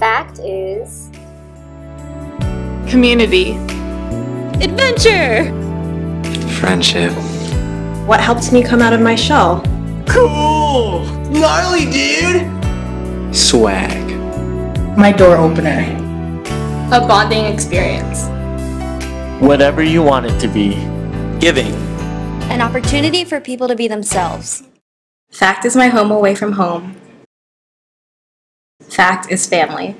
fact is Community. Adventure! Friendship. What helped me come out of my shell? Cool! Gnarly, dude! Swag. My door opener. A bonding experience. Whatever you want it to be. Giving. An opportunity for people to be themselves. Fact is my home away from home. Fact is family.